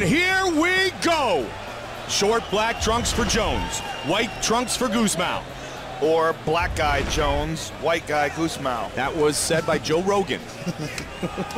And here we go. Short black trunks for Jones, white trunks for Gusmão. Or black guy Jones, white guy Gusmão. That was said by Joe Rogan.